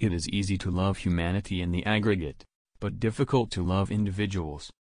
It is easy to love humanity in the aggregate, but difficult to love individuals.